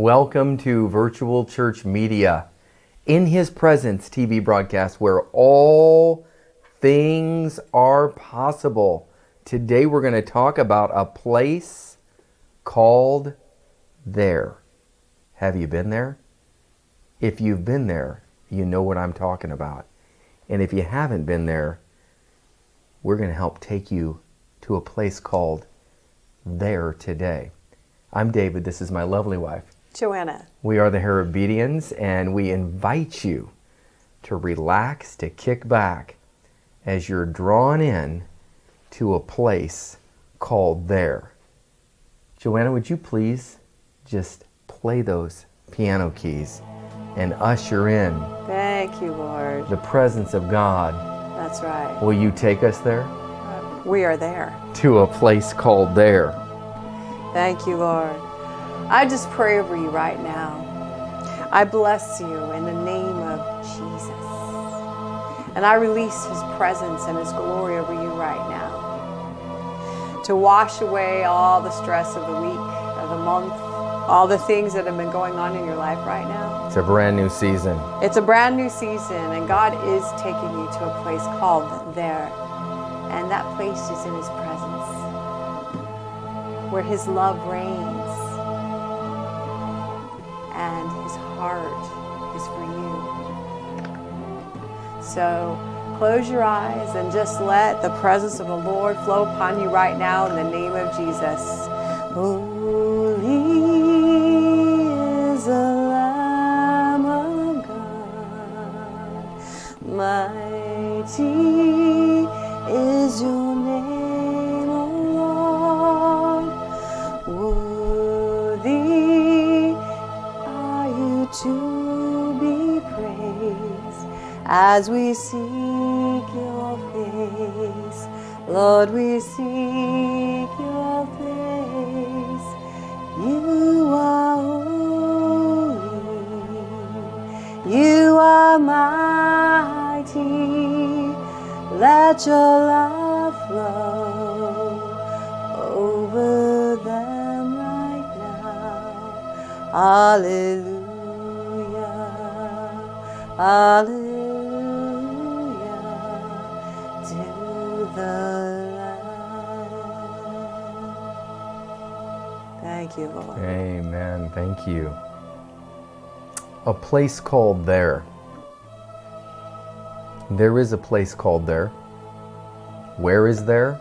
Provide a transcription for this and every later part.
Welcome to Virtual Church Media, in His Presence TV broadcast where all things are possible. Today we're going to talk about a place called there. Have you been there? If you've been there, you know what I'm talking about. And if you haven't been there, we're going to help take you to a place called there today. I'm David. This is my lovely wife. Joanna. We are the Hairabedians, and we invite you to relax, to kick back as you're drawn in to a place called there. Joanna, would you please just play those piano keys and usher in Thank you, Lord. the presence of God? That's right. Will you take us there? We are there. To a place called there. Thank you, Lord. I just pray over you right now. I bless you in the name of Jesus. And I release his presence and his glory over you right now. To wash away all the stress of the week, of the month, all the things that have been going on in your life right now. It's a brand new season. It's a brand new season, and God is taking you to a place called there. And that place is in His presence, where His love reigns, heart is for you. So close your eyes and just let the presence of the Lord flow upon you right now in the name of Jesus. Holy Hallelujah. Hallelujah. To the Lamb. Thank you, Lord. Amen. Thank you. A place called there. There is a place called there. Where is there?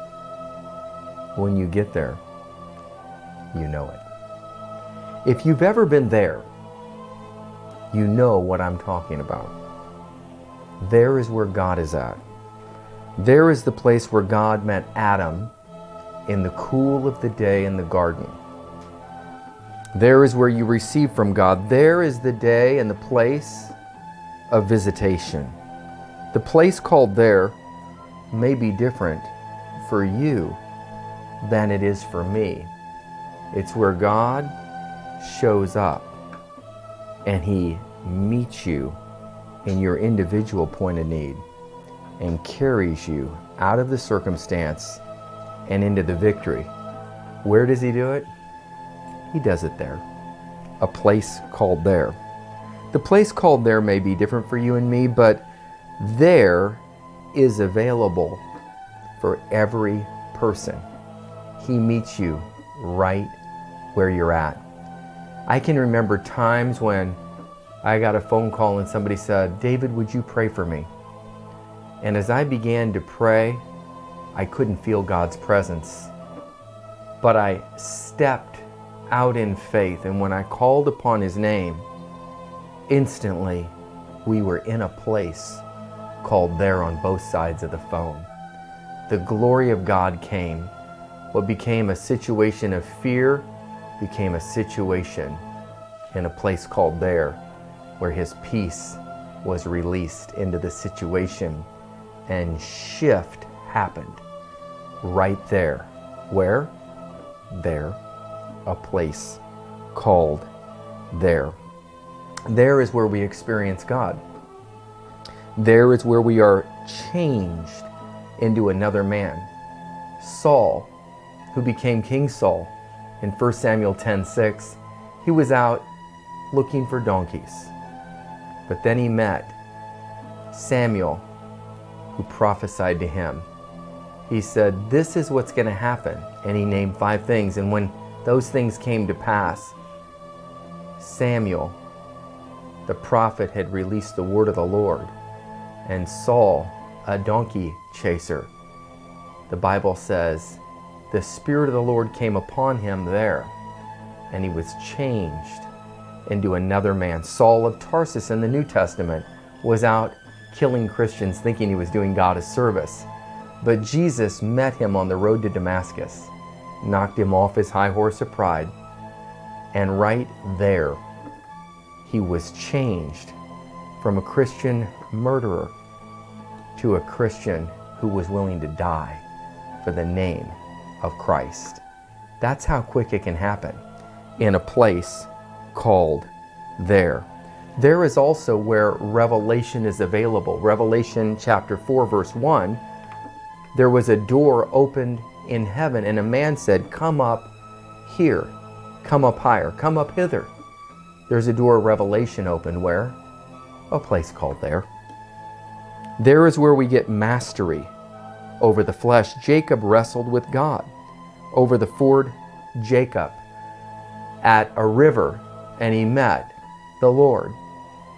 When you get there, you know it. If you've ever been there, you know what I'm talking about. There is where God is at. There is the place where God met Adam in the cool of the day in the garden. There is where you receive from God. There is the day and the place of visitation. The place called there may be different for you than it is for me. It's where God shows up and He meets you in your individual point of need and carries you out of the circumstance and into the victory. Where does He do it? He does it there. A place called there. The place called there may be different for you and me, but there is available for every person. He meets you right where you're at. I can remember times when I got a phone call and somebody said, David, would you pray for me? And as I began to pray, I couldn't feel God's presence. But I stepped out in faith, and when I called upon His name, instantly we were in a place called there on both sides of the phone. The glory of God came. What became a situation of fear became a situation in a place called there, where His peace was released into the situation and shift happened right there. Where? There. A place called there. There is where we experience God. There is where we are changed into another man. Saul, who became King Saul in 1 Samuel 10 6, he was out looking for donkeys. But then he met Samuel, who prophesied to him. He said, This is what's going to happen. And he named five things. And when those things came to pass, Samuel, the prophet, had released the word of the Lord. And Saul, a donkey chaser, the Bible says, the Spirit of the Lord came upon him there, and he was changed into another man. Saul of Tarsus in the New Testament was out killing Christians thinking he was doing God a service. But Jesus met him on the road to Damascus, knocked him off his high horse of pride, and right there, he was changed from a Christian murderer to a Christian who was willing to die for the name of Christ. That's how quick it can happen in a place called there. There is also where revelation is available. Revelation chapter 4, verse 1 there was a door opened in heaven, and a man said, Come up here, come up higher, come up hither. There's a door of revelation opened where? A place called there. There is where we get mastery over the flesh. Jacob wrestled with God over the ford Jabbok at a river, and he met the Lord,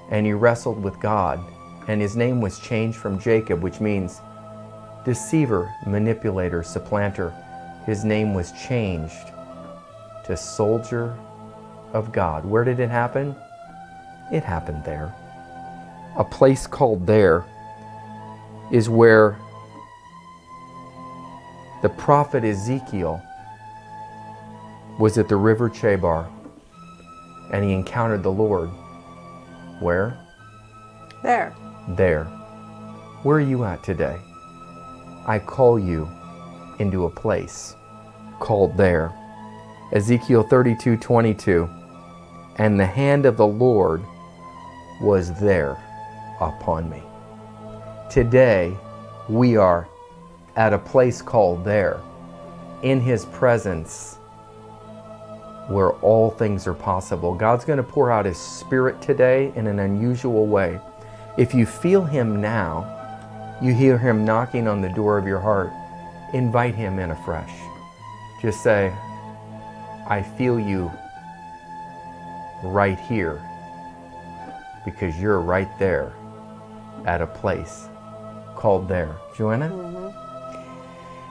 and he wrestled with God, and his name was changed from Jacob, which means deceiver, manipulator, supplanter. His name was changed to soldier of God. Where did it happen? It happened there. A place called there is where the prophet Ezekiel was at the river Chebar and he encountered the Lord. Where? There. There. Where are you at today? I call you into a place called there. Ezekiel 32 22. And the hand of the Lord was there upon me. Today, we are at a place called there, in His presence, where all things are possible. God's going to pour out His Spirit today in an unusual way. If you feel Him now, you hear Him knocking on the door of your heart, invite Him in afresh. Just say, I feel you right here because you're right there at a place called there. Joanna? Mm-hmm.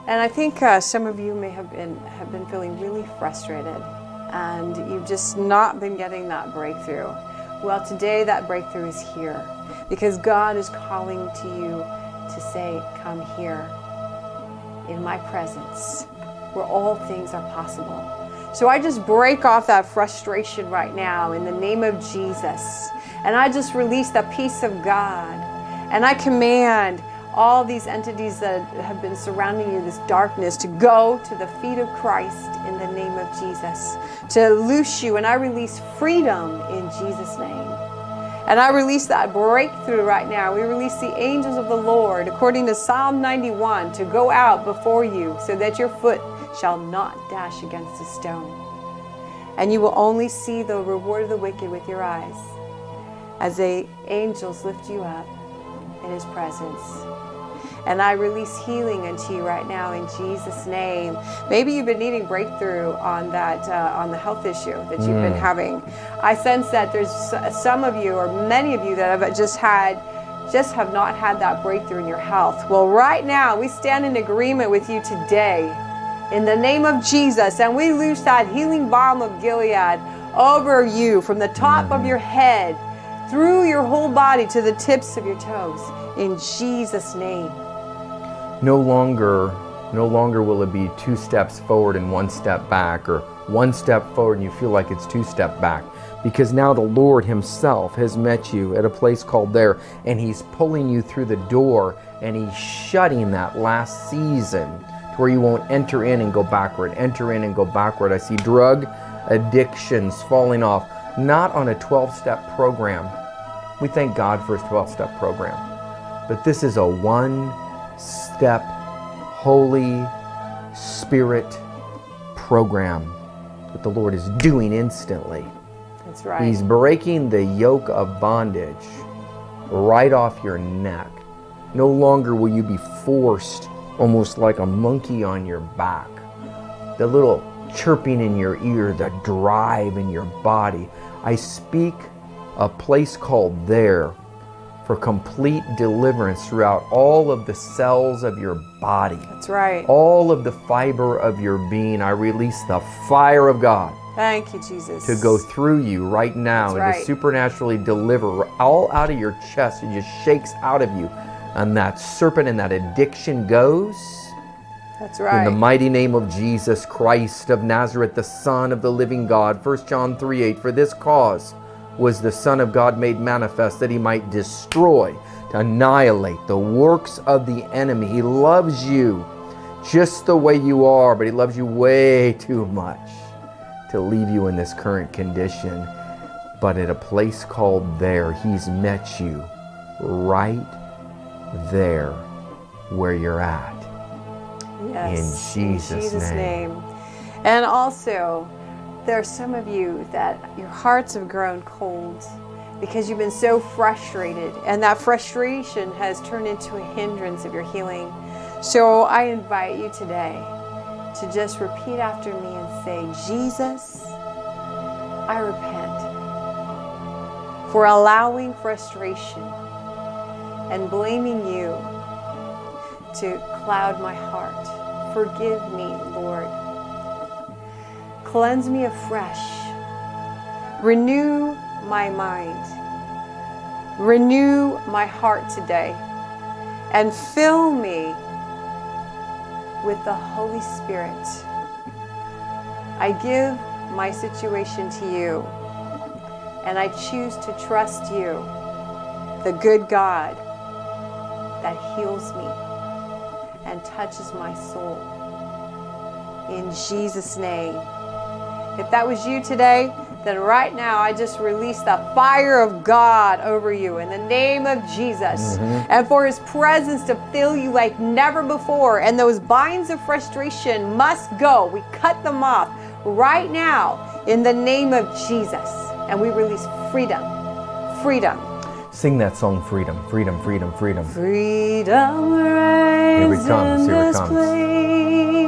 And I think uh, some of you may have been have been feeling really frustrated, and you've just not been getting that breakthrough. Well, today that breakthrough is here because God is calling to you to say, "Come here, in my presence, where all things are possible." So I just break off that frustration right now in the name of Jesus, and I just release the peace of God, and I command all these entities that have been surrounding you, this darkness, to go to the feet of Christ in the name of Jesus, to loose you. And I release freedom in Jesus' name. And I release that breakthrough right now. We release the angels of the Lord, according to Psalm 91, to go out before you so that your foot shall not dash against a stone. And you will only see the reward of the wicked with your eyes as the angels lift you up in his presence. And I release healing unto you right now in Jesus' name. Maybe you've been needing breakthrough on that, uh, on the health issue that you've mm. been having. I sense that there's some of you, or many of you, that have just had, just have not had that breakthrough in your health. Well, right now, we stand in agreement with you today in the name of Jesus, and we loose that healing balm of Gilead over you from the top mm. of your head through your whole body to the tips of your toes in Jesus' name no longer no longer will it be two steps forward and one step back or one step forward and you feel like it's two step back. Because now the Lord himself has met you at a place called there and he's pulling you through the door and he's shutting that last season to where you won't enter in and go backward. Enter in and go backward. I see drug addictions falling off not on a 12 step program. We thank god for his 12 step program. But this is a one step Holy Spirit program that the Lord is doing instantly. That's right. He's breaking the yoke of bondage right off your neck. No longer will you be forced almost like a monkey on your back. The little chirping in your ear, the drive in your body. I speak a place called there for complete deliverance throughout all of the cells of your body. That's right. All of the fiber of your being. I release the fire of God Thank you, Jesus. to go through you right now That's and right. to supernaturally deliver all out of your chest. It just shakes out of you. And that serpent and that addiction goes. That's right. In the mighty name of Jesus Christ of Nazareth, the Son of the living God. 1 John 3 8. For this cause was the Son of God made manifest that he might destroy, to annihilate the works of the enemy. He loves you just the way you are, but he loves you way too much to leave you in this current condition. But at a place called there, he's met you right there where you're at. Yes. In Jesus' name. And also, there are some of you that your hearts have grown cold because you've been so frustrated, and that frustration has turned into a hindrance of your healing. So I invite you today to just repeat after me and say, Jesus, I repent for allowing frustration and blaming you to cloud my heart. Forgive me, Lord. Cleanse me afresh. Renew my mind. Renew my heart today. And fill me with the Holy Spirit. I give my situation to you. And I choose to trust you, the good God that heals me and touches my soul. In Jesus' name. If that was you today, then right now I just release the fire of God over you in the name of Jesus. Mm-hmm. And for his presence to fill you like never before. And those binds of frustration must go. We cut them off right now in the name of Jesus. And we release freedom. Freedom. Sing that song, Freedom, Freedom, Freedom, Freedom. Freedom reigns comes, in here it this comes.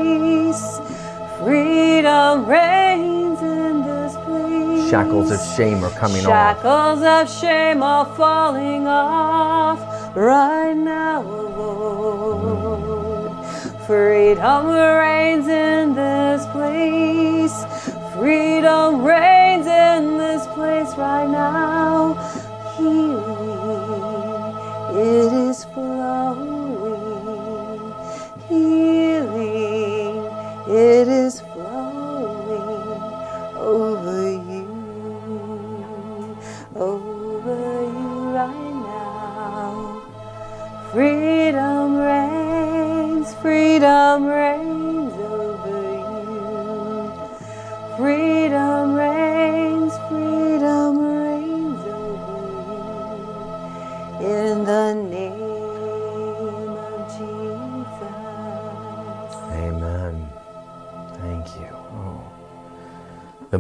Freedom reigns in this place. Shackles of shame are coming off. Shackles of shame are falling off right now, Lord. Freedom reigns in this place. Freedom reigns in this place right now. Healing, it is flowing.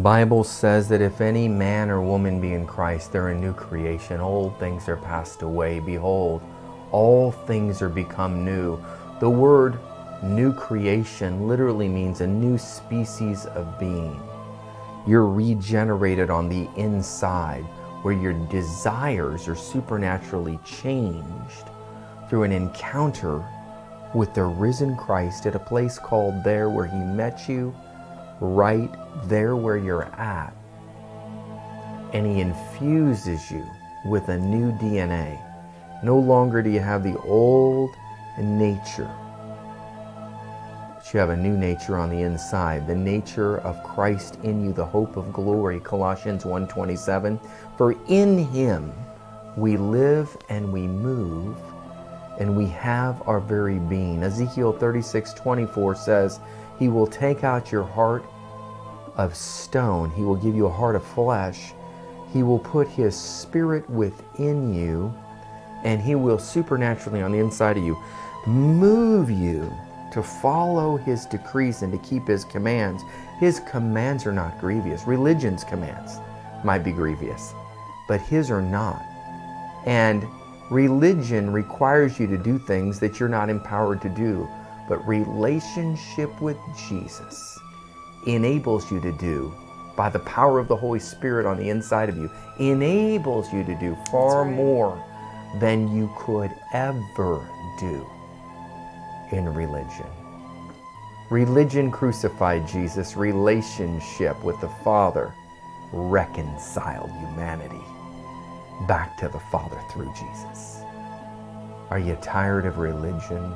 Bible says that if any man or woman be in Christ, they're a new creation. Old things are passed away. Behold, all things are become new. The word new creation literally means a new species of being. You're regenerated on the inside, where your desires are supernaturally changed through an encounter with the risen Christ at a place called there where he met you, right there where you're at. And he infuses you with a new DNA. No longer do you have the old nature, but you have a new nature on the inside, the nature of Christ in you, the hope of glory, Colossians 1:27. For in him we live and we move and we have our very being. Ezekiel 36:24 says, "He will take out your heart of stone. He will give you a heart of flesh. He will put his spirit within you, and he will supernaturally on the inside of you move you to follow his decrees and to keep his commands. His commands are not grievous. Religion's commands, might be grievous, but His are not. And religion requires you to do things that you're not empowered to do, but relationship with Jesus enables you to do by the power of the Holy Spirit on the inside of you, enables you to do far right. more than you could ever do in religion. Religion crucified Jesus, relationship with the Father reconciled humanity back to the Father through Jesus. Are you tired of religion?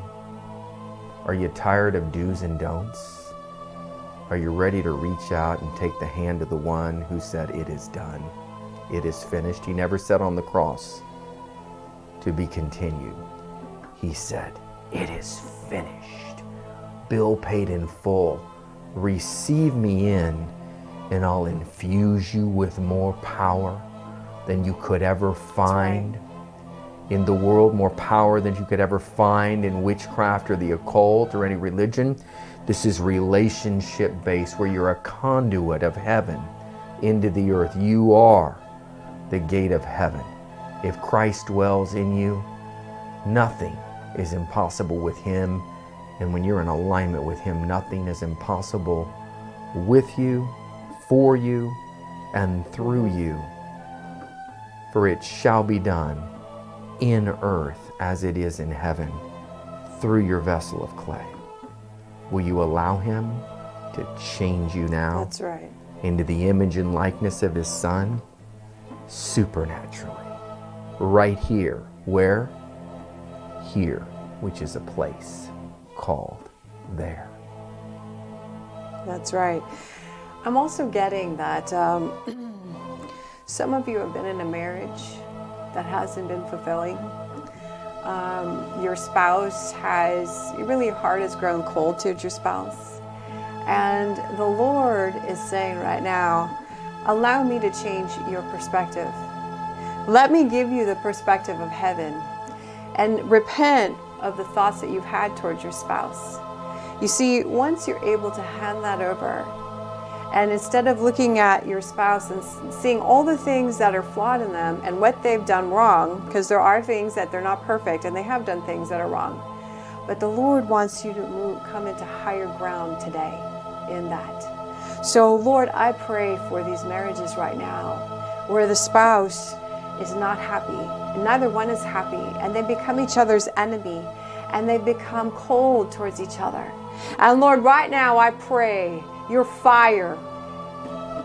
Are you tired of do's and don'ts? Are you ready to reach out and take the hand of the one who said, It is done? It is finished. He never said on the cross, to be continued. He said, It is finished. Bill paid in full. Receive me in, and I'll infuse you with more power than you could ever find in the world, more power than you could ever find in witchcraft or the occult or any religion. This is relationship based, where you're a conduit of heaven into the earth. You are the gate of heaven. If Christ dwells in you, nothing is impossible with Him. And when you're in alignment with Him, nothing is impossible with you, for you, and through you. For it shall be done in earth as it is in heaven through your vessel of clay. Will you allow Him to change you now That's right. into the image and likeness of His Son supernaturally? Right here. Where? Here, which is a place called there. That's right. I'm also getting that um, some of you have been in a marriage that hasn't been fulfilling. Um, your spouse has, really your heart has grown cold towards your spouse. And the Lord is saying right now, allow me to change your perspective. Let me give you the perspective of heaven and repent of the thoughts that you've had towards your spouse. You see, once you're able to hand that over, and instead of looking at your spouse and seeing all the things that are flawed in them and what they've done wrong, because there are things that they're not perfect and they have done things that are wrong. But the Lord wants you to move, come into higher ground today in that. So, Lord, I pray for these marriages right now where the spouse is not happy, and neither one is happy, and they become each other's enemy, and they become cold towards each other. And Lord, right now I pray your fire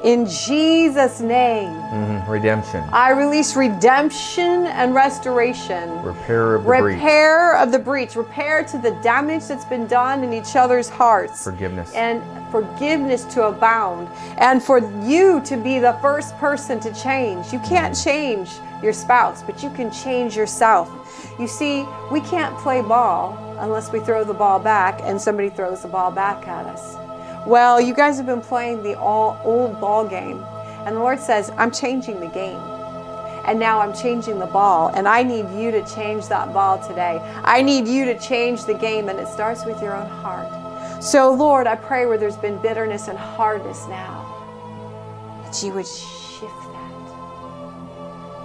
in Jesus' name. Mm-hmm. Redemption. I release redemption and restoration. Repair of the breach. Repair of the breach. Repair to the damage that's been done in each other's hearts. Forgiveness. And forgiveness to abound. And for you to be the first person to change. You can't change your spouse, but you can change yourself. You see, we can't play ball unless we throw the ball back and somebody throws the ball back at us. Well, you guys have been playing the all old ball game. And the Lord says, I'm changing the game. And now I'm changing the ball. And I need you to change that ball today. I need you to change the game. And it starts with your own heart. So, Lord, I pray where there's been bitterness and hardness now, that you would shift that.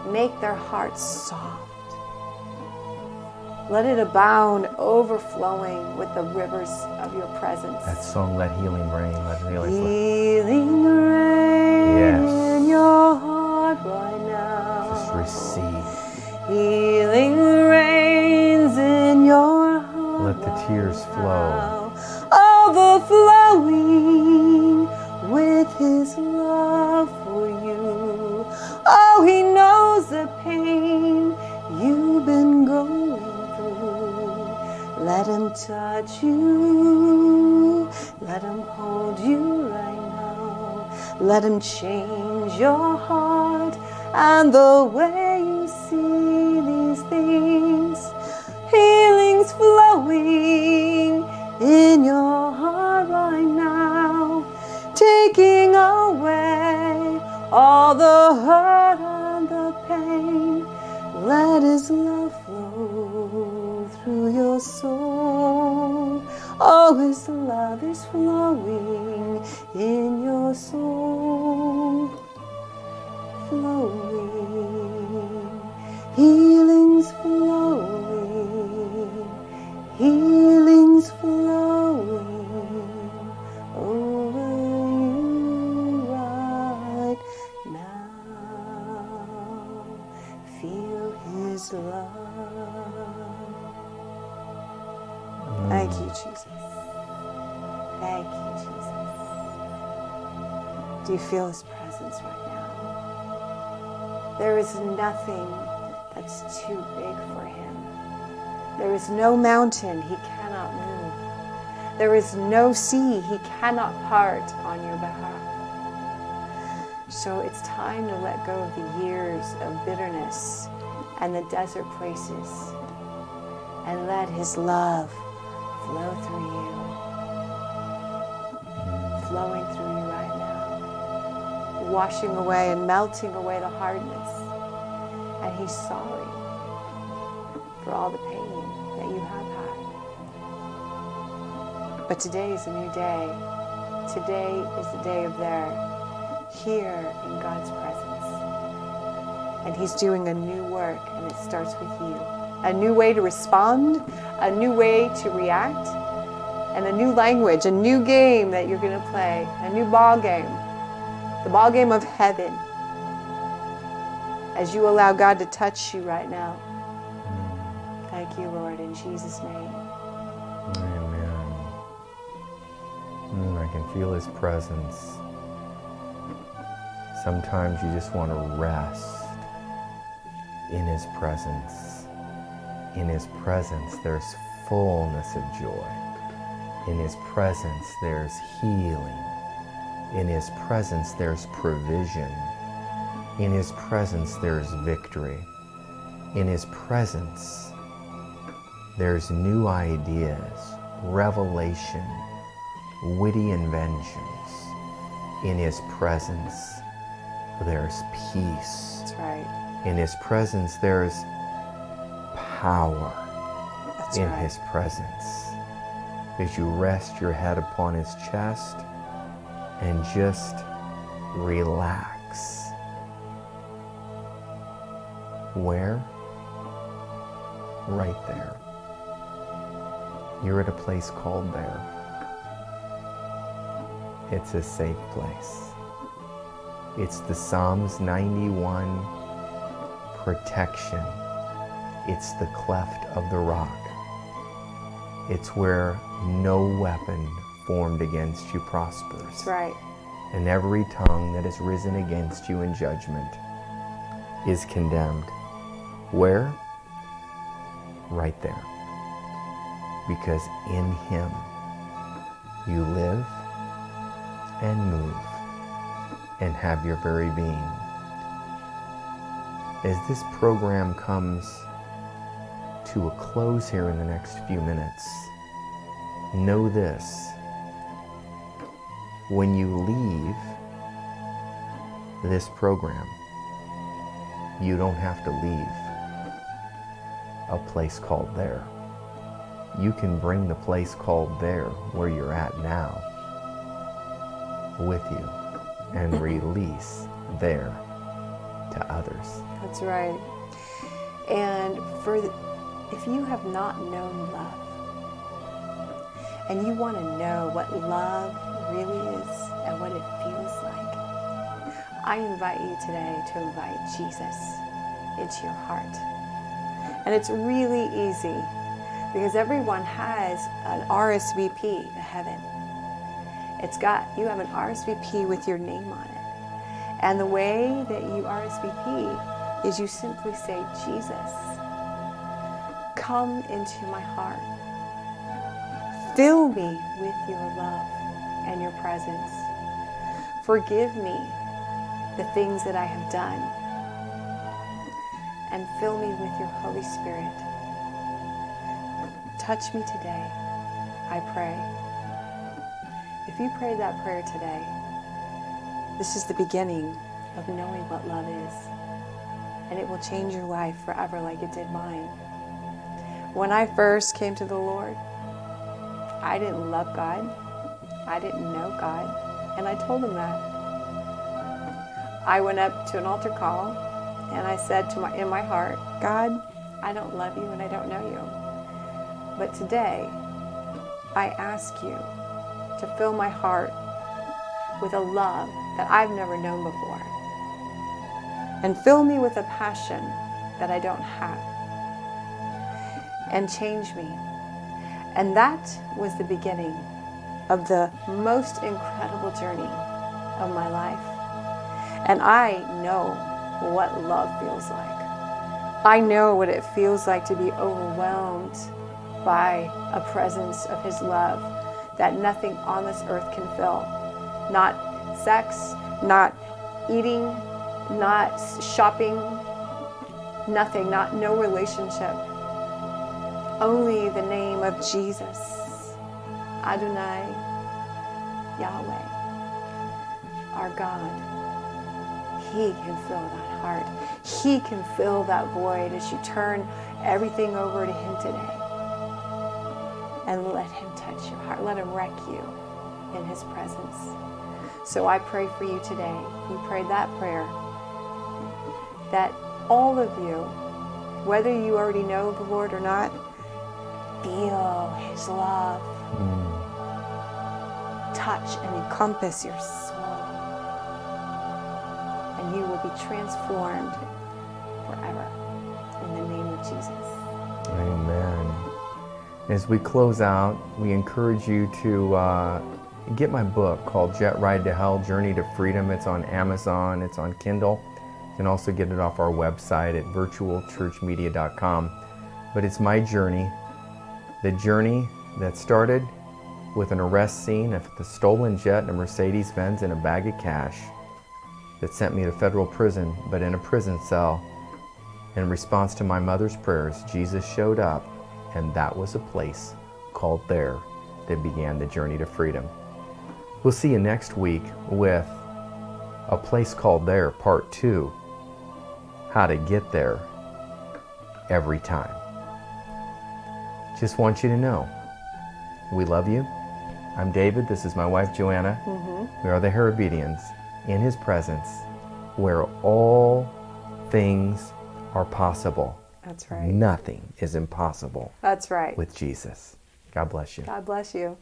Make their hearts soft. Let it abound, overflowing with the rivers of your presence. That song, Let Healing Rain, Let Healing rain Change your heart and the way you see these things. Healing's flowing in your heart right now, taking away all the hurt and the pain. Let His love flow through your soul. Oh, His love is flowing in your soul. flowing, Do you feel His presence right now? There is nothing that's too big for Him. There is no mountain He cannot move. There is no sea He cannot part on your behalf. So it's time to let go of the years of bitterness and the desert places and let His love flow through you, flowing through washing away and melting away the hardness. And He's sorry for all the pain that you have had. But today is a new day. Today is the day of their here in God's presence. And He's doing a new work, and it starts with you. A new way to respond, a new way to react, and a new language, a new game that you're going to play, a new ball game, the ball game of heaven. As you allow God to touch you right now. Thank you, Lord, in Jesus' name. Amen. Mm, I can feel His presence. Sometimes you just want to rest in His presence. In His presence, there's fullness of joy. In His presence, there's healing. In His presence, there's provision. In His presence, there's victory. In His presence, there's new ideas, revelation, witty inventions. In His presence, there's peace. That's right. In His presence, there's power. That's in right. His presence. As you rest your head upon His chest and just relax. Where? Right there. You're at a place called there. It's a safe place. It's the Psalms 91 protection. It's the cleft of the rock. It's where no weapon formed against you prospers. That's right. And every tongue that has risen against you in judgment is condemned. Where? Right there. Because in Him you live and move and have your very being. As this program comes to a close here in the next few minutes, know this. When you leave this program, you don't have to leave a place called there. You can bring the place called there where you're at now with you and release there to others. That's right. And for the, if you have not known love and you want to know what love really is and what it feels like, I invite you today to invite Jesus into your heart. And it's really easy because everyone has an RSVP to heaven. It's got, you have an RSVP with your name on it. And the way that you RSVP is you simply say, Jesus, come into my heart. Fill me with your love and your presence. Forgive me the things that I have done. And fill me with your Holy Spirit. Touch me today, I pray. If you prayed that prayer today, this is the beginning of knowing what love is. And it will change your life forever like it did mine. When I first came to the Lord, I didn't love God. I didn't know God. And I told him that. I went up to an altar call and I said to my in my heart, God, I don't love you and I don't know you. But today, I ask you to fill my heart with a love that I've never known before. And fill me with a passion that I don't have. And change me. And that was the beginning of the most incredible journey of my life. And I know what love feels like. I know what it feels like to be overwhelmed by a presence of His love that nothing on this earth can fill. Not sex, not eating, not shopping, nothing, not no relationship. Only the name of Jesus, Adonai, Yahweh, our God. He can fill that heart. He can fill that void as you turn everything over to Him today. And let Him touch your heart. Let Him wreck you in His presence. So I pray for you today. You prayed that prayer. That all of you, whether you already know the Lord or not, feel His love mm. Touch and encompass your soul. And you will be transformed forever in the name of Jesus. Amen. As we close out, we encourage you to uh, get my book called Jet Ride to Hell Journey to Freedom. It's on Amazon, it's on Kindle. You can also get it off our website at virtualchurchmedia.com. But it's my journey, the journey that started with an arrest scene of the stolen jet and a Mercedes Benz and a bag of cash that sent me to federal prison, but in a prison cell. In response to my mother's prayers, Jesus showed up, and that was a place called there that began the journey to freedom. We'll see you next week with A Place Called There, Part 2 How to Get There Every Time. Just want you to know we love you. I'm David. This is my wife, Joanna. Mm-hmm. We are the Hairabedians in His presence where all things are possible. That's right. Nothing is impossible That's right. with Jesus. God bless you. God bless you.